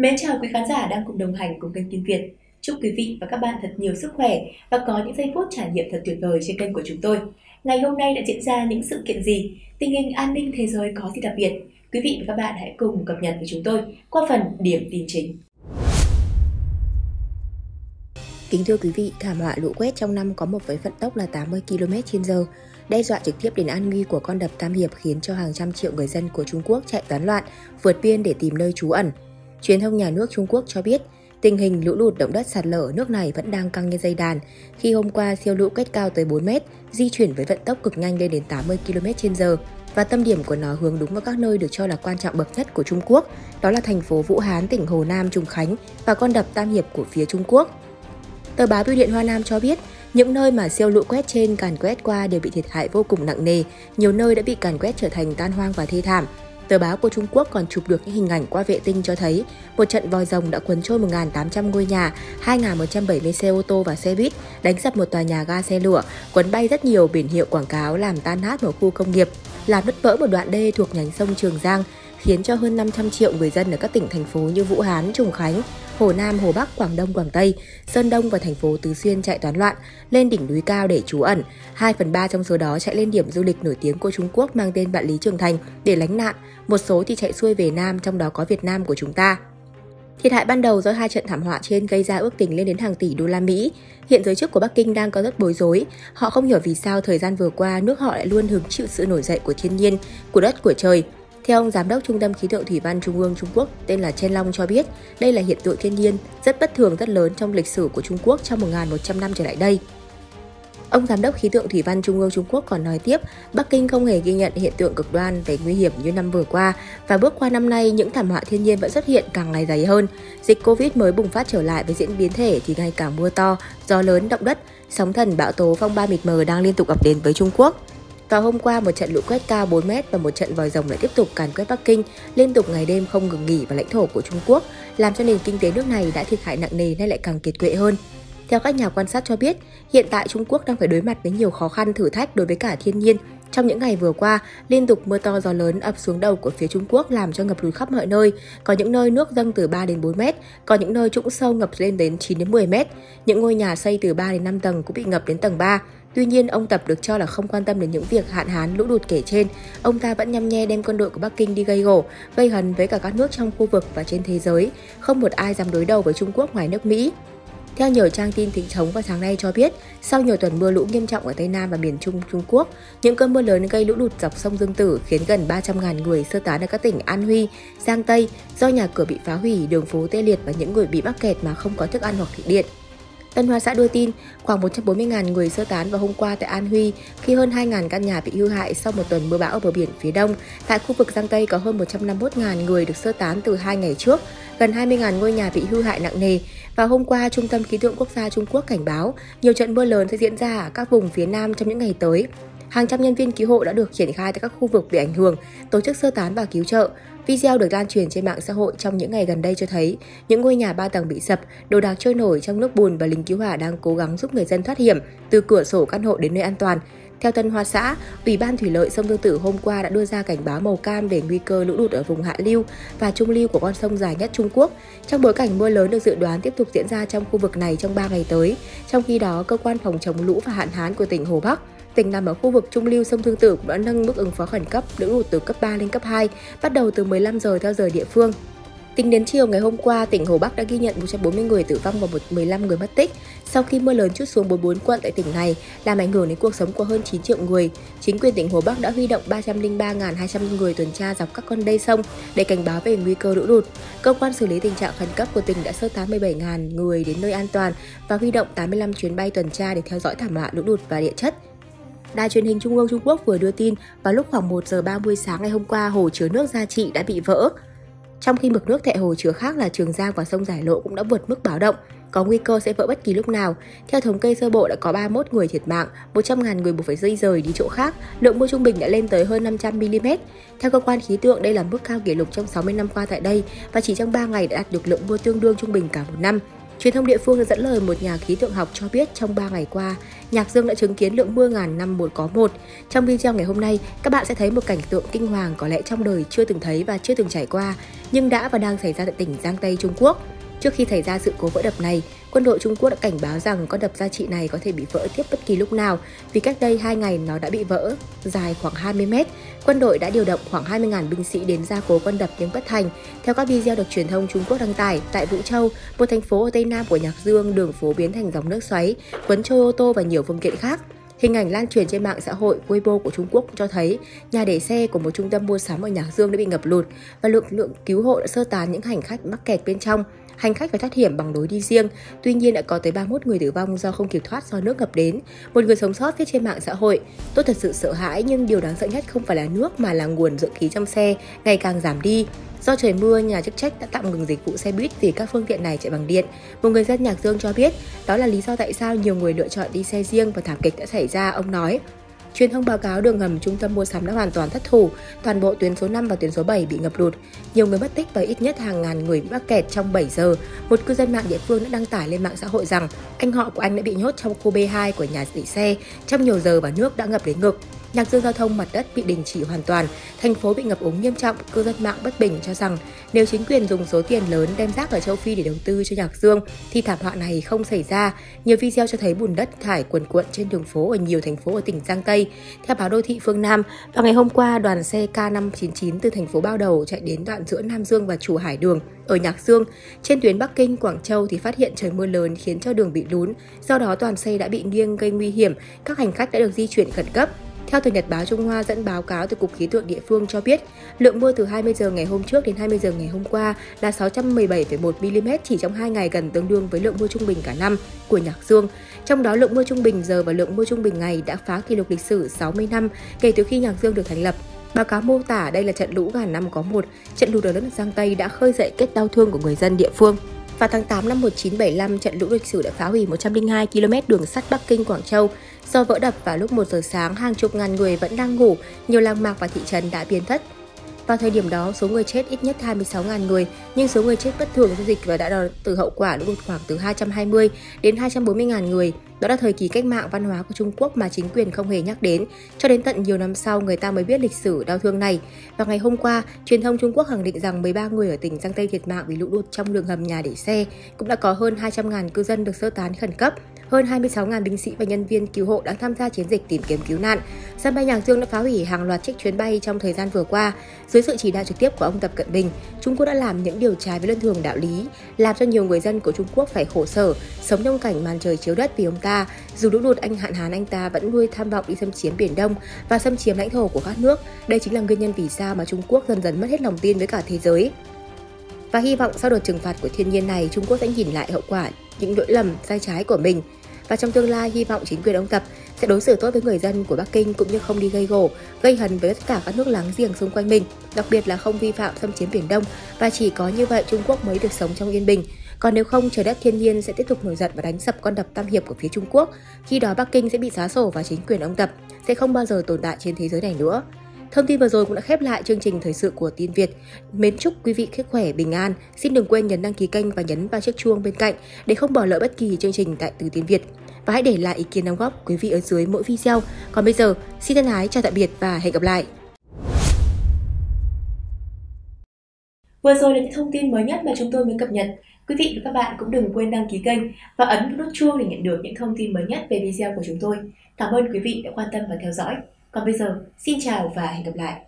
Mến chào quý khán giả đang cùng đồng hành cùng kênh Kim Việt. Chúc quý vị và các bạn thật nhiều sức khỏe và có những giây phút trải nghiệm thật tuyệt vời trên kênh của chúng tôi. Ngày hôm nay đã diễn ra những sự kiện gì? Tình hình an ninh thế giới có gì đặc biệt? Quý vị và các bạn hãy cùng cập nhật với chúng tôi qua phần điểm tin chính. Kính thưa quý vị, thảm họa lũ quét trong năm có một với vận tốc là 80 km/h, đe dọa trực tiếp đến an nguy của con đập Tam Hiệp khiến cho hàng trăm triệu người dân của Trung Quốc chạy tán loạn, vượt biên để tìm nơi trú ẩn. Truyền thông nhà nước Trung Quốc cho biết, tình hình lũ lụt động đất sạt lở ở nước này vẫn đang căng như dây đàn khi hôm qua siêu lũ cách cao tới 4 mét, di chuyển với vận tốc cực nhanh lên đến 80 km/h và tâm điểm của nó hướng đúng vào các nơi được cho là quan trọng bậc nhất của Trung Quốc, đó là thành phố Vũ Hán, tỉnh Hồ Nam, Trùng Khánh và con đập Tam Hiệp của phía Trung Quốc. Tờ báo Bưu điện Hoa Nam cho biết, những nơi mà siêu lũ quét trên càn quét qua đều bị thiệt hại vô cùng nặng nề, nhiều nơi đã bị càn quét trở thành tan hoang và thê thảm. Tờ báo của Trung Quốc còn chụp được những hình ảnh qua vệ tinh cho thấy một trận vòi rồng đã cuốn trôi 1.800 ngôi nhà, 2.170 xe ô tô và xe buýt, đánh sập một tòa nhà ga xe lửa, cuốn bay rất nhiều biển hiệu quảng cáo làm tan nát một khu công nghiệp, làm nứt vỡ một đoạn đê thuộc nhánh sông Trường Giang, khiến cho hơn 500 triệu người dân ở các tỉnh thành phố như Vũ Hán, Trùng Khánh, Hồ Nam, Hồ Bắc, Quảng Đông, Quảng Tây, Sơn Đông và thành phố Tứ Xuyên chạy toán loạn, lên đỉnh núi cao để trú ẩn. 2 phần 3 trong số đó chạy lên điểm du lịch nổi tiếng của Trung Quốc mang tên Vạn Lý Trường Thành để lánh nạn, một số thì chạy xuôi về Nam, trong đó có Việt Nam của chúng ta. Thiệt hại ban đầu do hai trận thảm họa trên gây ra ước tính lên đến hàng tỷ đô la Mỹ. Hiện giới chức của Bắc Kinh đang có rất bối rối. Họ không hiểu vì sao thời gian vừa qua nước họ lại luôn hứng chịu sự nổi dậy của thiên nhiên, của đất của trời. Theo ông Giám đốc Trung tâm Khí tượng Thủy văn Trung ương Trung Quốc tên là Chen Long cho biết, đây là hiện tượng thiên nhiên rất bất thường rất lớn trong lịch sử của Trung Quốc trong 1.100 năm trở lại đây. Ông Giám đốc Khí tượng Thủy văn Trung ương Trung Quốc còn nói tiếp, Bắc Kinh không hề ghi nhận hiện tượng cực đoan về nguy hiểm như năm vừa qua và bước qua năm nay những thảm họa thiên nhiên vẫn xuất hiện càng ngày dày hơn. Dịch Covid mới bùng phát trở lại với diễn biến thể thì ngày càng mưa to, gió lớn, động đất, sóng thần, bão tố, phong ba mịt mờ đang liên tục ập đến với Trung Quốc. Vào hôm qua, một trận lũ quét cao 4 mét và một trận vòi rồng lại tiếp tục càn quét Bắc Kinh, liên tục ngày đêm không ngừng nghỉ vào lãnh thổ của Trung Quốc, làm cho nền kinh tế nước này đã thiệt hại nặng nề nay lại càng kiệt quệ hơn. Theo các nhà quan sát cho biết, hiện tại Trung Quốc đang phải đối mặt với nhiều khó khăn thử thách đối với cả thiên nhiên. Trong những ngày vừa qua, liên tục mưa to gió lớn ập xuống đầu của phía Trung Quốc làm cho ngập lụt khắp mọi nơi. Có những nơi nước dâng từ 3 đến 4 mét, có những nơi trũng sâu ngập lên đến 9 đến 10 mét. Những ngôi nhà xây từ 3 đến 5 tầng cũng bị ngập đến tầng 3. Tuy nhiên, ông Tập được cho là không quan tâm đến những việc hạn hán lũ lụt kể trên. Ông ta vẫn nhăm nhe đem quân đội của Bắc Kinh đi gây gổ, gây hấn với cả các nước trong khu vực và trên thế giới. Không một ai dám đối đầu với Trung Quốc ngoài nước Mỹ. Theo nhiều trang tin thịnh trống vào sáng nay cho biết, sau nhiều tuần mưa lũ nghiêm trọng ở Tây Nam và miền Trung Trung Quốc, những cơn mưa lớn gây lũ lụt dọc sông Dương Tử khiến gần 300.000 người sơ tán ở các tỉnh An Huy, Giang Tây do nhà cửa bị phá hủy, đường phố tê liệt và những người bị mắc kẹt mà không có thức ăn hoặc thủy điện. Tân Hoa xã đưa tin khoảng 140.000 người sơ tán vào hôm qua tại An Huy khi hơn 2.000 căn nhà bị hư hại sau một tuần mưa bão ở bờ biển phía đông. Tại khu vực Giang Tây có hơn 151.000 người được sơ tán từ hai ngày trước, gần 20.000 ngôi nhà bị hư hại nặng nề. Và hôm qua, Trung tâm Khí tượng Quốc gia Trung Quốc cảnh báo nhiều trận mưa lớn sẽ diễn ra ở các vùng phía Nam trong những ngày tới. Hàng trăm nhân viên cứu hộ đã được triển khai tại các khu vực bị ảnh hưởng, tổ chức sơ tán và cứu trợ. Video được lan truyền trên mạng xã hội trong những ngày gần đây cho thấy những ngôi nhà ba tầng bị sập, đồ đạc trôi nổi trong nước bùn và lính cứu hỏa đang cố gắng giúp người dân thoát hiểm từ cửa sổ căn hộ đến nơi an toàn. Theo Tân Hoa xã, Ủy ban Thủy lợi sông Tương Tử hôm qua đã đưa ra cảnh báo màu cam về nguy cơ lũ lụt ở vùng hạ lưu và trung lưu của con sông dài nhất Trung Quốc, trong bối cảnh mưa lớn được dự đoán tiếp tục diễn ra trong khu vực này trong 3 ngày tới. Trong khi đó, cơ quan phòng chống lũ và hạn hán của tỉnh Hồ Bắc tỉnh nằm ở khu vực trung lưu sông Thương Tử cũng đã nâng mức ứng phó khẩn cấp lũ lụt từ cấp 3 lên cấp 2, bắt đầu từ 15 giờ theo giờ địa phương. Tính đến chiều ngày hôm qua, tỉnh Hồ Bắc đã ghi nhận 140 người tử vong và 15 người mất tích sau khi mưa lớn chút xuống 44 quận tại tỉnh này, làm ảnh hưởng đến cuộc sống của hơn 9 triệu người. Chính quyền tỉnh Hồ Bắc đã huy động 303.200 người tuần tra dọc các con đê sông để cảnh báo về nguy cơ lũ lụt. Cơ quan xử lý tình trạng khẩn cấp của tỉnh đã sơ tán 17.000 người đến nơi an toàn và huy động 85 chuyến bay tuần tra để theo dõi thảm họa lũ lụt và địa chất. Đài truyền hình Trung ương Trung Quốc vừa đưa tin vào lúc khoảng 1 giờ 30 sáng ngày hôm qua hồ chứa nước Gia Trị đã bị vỡ. Trong khi mực nước tại hồ chứa khác là Trường Giang và sông Giải Lộ cũng đã vượt mức báo động, có nguy cơ sẽ vỡ bất kỳ lúc nào. Theo thống kê sơ bộ đã có 31 người thiệt mạng, 100.000 người buộc phải di rời đi chỗ khác, lượng mưa trung bình đã lên tới hơn 500 mm. Theo cơ quan khí tượng, đây là mức cao kỷ lục trong 60 năm qua tại đây và chỉ trong 3 ngày đã đạt được lượng mưa tương đương trung bình cả một năm. Truyền thông địa phương đã dẫn lời một nhà khí tượng học cho biết trong 3 ngày qua, Nhạc Dương đã chứng kiến lượng mưa ngàn năm một có một. Trong video ngày hôm nay, các bạn sẽ thấy một cảnh tượng kinh hoàng có lẽ trong đời chưa từng thấy và chưa từng trải qua, nhưng đã và đang xảy ra tại tỉnh Giang Tây Trung Quốc. Trước khi xảy ra sự cố vỡ đập này, quân đội Trung Quốc đã cảnh báo rằng con đập gia trị này có thể bị vỡ tiếp bất kỳ lúc nào vì cách đây 2 ngày nó đã bị vỡ, dài khoảng 20 mét. Quân đội đã điều động khoảng 20.000 binh sĩ đến gia cố con đập nhưng bất thành. Theo các video được truyền thông Trung Quốc đăng tải, tại Vũ Châu, một thành phố ở tây nam của Nhạc Dương, đường phố biến thành dòng nước xoáy, cuốn trôi ô tô và nhiều phương tiện khác. Hình ảnh lan truyền trên mạng xã hội Weibo của Trung Quốc cho thấy nhà để xe của một trung tâm mua sắm ở Nhạc Dương đã bị ngập lụt và lực lượng cứu hộ đã sơ tán những hành khách mắc kẹt bên trong hành khách phải thoát hiểm bằng lối đi riêng. Tuy nhiên đã có tới 31 người tử vong do không kịp thoát do nước ngập đến. Một người sống sót viết trên mạng xã hội, tôi thật sự sợ hãi nhưng điều đáng sợ nhất không phải là nước mà là nguồn dưỡng khí trong xe ngày càng giảm đi. Do trời mưa, nhà chức trách đã tạm ngừng dịch vụ xe buýt vì các phương tiện này chạy bằng điện. Một người dân Nhạc Dương cho biết, đó là lý do tại sao nhiều người lựa chọn đi xe riêng và thảm kịch đã xảy ra, ông nói. Truyền thông báo cáo đường hầm trung tâm mua sắm đã hoàn toàn thất thủ, toàn bộ tuyến số 5 và tuyến số 7 bị ngập lụt. Nhiều người mất tích và ít nhất hàng ngàn người bị mắc kẹt trong 7 giờ. Một cư dân mạng địa phương đã đăng tải lên mạng xã hội rằng anh họ của anh đã bị nhốt trong khu B2 của nhà dị xe trong nhiều giờ và nước đã ngập đến ngực. Nhạc dương giao thông mặt đất bị đình chỉ hoàn toàn, thành phố bị ngập úng nghiêm trọng, cư dân mạng bất bình cho rằng nếu chính quyền dùng số tiền lớn đem rác ở châu Phi để đầu tư cho Nhạc Dương thì thảm họa này không xảy ra. Nhiều video cho thấy bùn đất thải cuồn cuộn trên đường phố ở nhiều thành phố ở tỉnh Giang Tây. Theo báo đô thị phương Nam, vào ngày hôm qua, đoàn xe K599 từ thành phố Bao Đầu chạy đến đoạn giữa Nam Dương và Chủ Hải Đường ở Nhạc Dương. Trên tuyến Bắc Kinh, Quảng Châu thì phát hiện trời mưa lớn khiến cho đường bị lún, do đó toàn xe đã bị nghiêng gây nguy hiểm, các hành khách đã được di chuyển khẩn cấp. Theo tờ Nhật báo Trung Hoa dẫn báo cáo từ Cục Khí tượng địa phương cho biết, lượng mưa từ 20 giờ ngày hôm trước đến 20 giờ ngày hôm qua là 617,1 mm chỉ trong 2 ngày gần tương đương với lượng mưa trung bình cả năm của Nhạc Dương. Trong đó lượng mưa trung bình giờ và lượng mưa trung bình ngày đã phá kỷ lục lịch sử 60 năm kể từ khi Nhạc Dương được thành lập. Báo cáo mô tả đây là trận lũ ngàn năm có một, trận lụt ở đất Giang Tây đã khơi dậy kết đau thương của người dân địa phương. Vào tháng 8 năm 1975, trận lũ lịch sử đã phá hủy 102 km đường sắt Bắc Kinh Quảng Châu. Do vỡ đập vào lúc 1 giờ sáng, hàng chục ngàn người vẫn đang ngủ, nhiều làng mạc và thị trấn đã biến thất. Vào thời điểm đó, số người chết ít nhất 26.000 người, nhưng số người chết bất thường do dịch và đã từ hậu quả lũ lụt khoảng từ 220 đến 240.000 người. Đó là thời kỳ cách mạng văn hóa của Trung Quốc mà chính quyền không hề nhắc đến. Cho đến tận nhiều năm sau, người ta mới biết lịch sử đau thương này. Và ngày hôm qua, truyền thông Trung Quốc khẳng định rằng 13 người ở tỉnh Giang Tây thiệt mạng vì lũ lụt trong đường hầm nhà để xe. Cũng đã có hơn 200.000 cư dân được sơ tán khẩn cấp. Hơn 26.000 binh sĩ và nhân viên cứu hộ đang tham gia chiến dịch tìm kiếm cứu nạn. Sân bay Nhạc Dương đã phá hủy hàng loạt chiếc chuyến bay trong thời gian vừa qua. Dưới sự chỉ đạo trực tiếp của ông Tập Cận Bình, Trung Quốc đã làm những điều trái với luân thường đạo lý, làm cho nhiều người dân của Trung Quốc phải khổ sở, sống trong cảnh màn trời chiếu đất vì ông ta. Dù lũ lụt anh hạn hán anh ta vẫn nuôi tham vọng đi xâm chiếm Biển Đông và xâm chiếm lãnh thổ của các nước. Đây chính là nguyên nhân vì sao mà Trung Quốc dần dần mất hết lòng tin với cả thế giới. Và hy vọng sau đợt trừng phạt của thiên nhiên này, Trung Quốc sẽ nhìn lại hậu quả những lỗi lầm sai trái của mình và trong tương lai hy vọng chính quyền ông Tập sẽ đối xử tốt với người dân của Bắc Kinh cũng như không đi gây gổ, gây hấn với tất cả các nước láng giềng xung quanh mình, đặc biệt là không vi phạm xâm chiếm Biển Đông và chỉ có như vậy Trung Quốc mới được sống trong yên bình. Còn nếu không, trời đất thiên nhiên sẽ tiếp tục nổi giận và đánh sập con đập Tam Hiệp của phía Trung Quốc. Khi đó Bắc Kinh sẽ bị xá sổ và chính quyền ông Tập sẽ không bao giờ tồn tại trên thế giới này nữa. Thông tin vừa rồi cũng đã khép lại chương trình thời sự của Tin Việt. Mến chúc quý vị sức khỏe, bình an. Xin đừng quên nhấn đăng ký kênh và nhấn vào chiếc chuông bên cạnh để không bỏ lỡ bất kỳ chương trình tại Từ Tin Việt. Và hãy để lại ý kiến đóng góp quý vị ở dưới mỗi video. Còn bây giờ, xin thân ái chào tạm biệt và hẹn gặp lại. Vừa rồi là những thông tin mới nhất mà chúng tôi mới cập nhật. Quý vị và các bạn cũng đừng quên đăng ký kênh và ấn nút chuông để nhận được những thông tin mới nhất về video của chúng tôi. Cảm ơn quý vị đã quan tâm và theo dõi. Còn bây giờ, xin chào và hẹn gặp lại.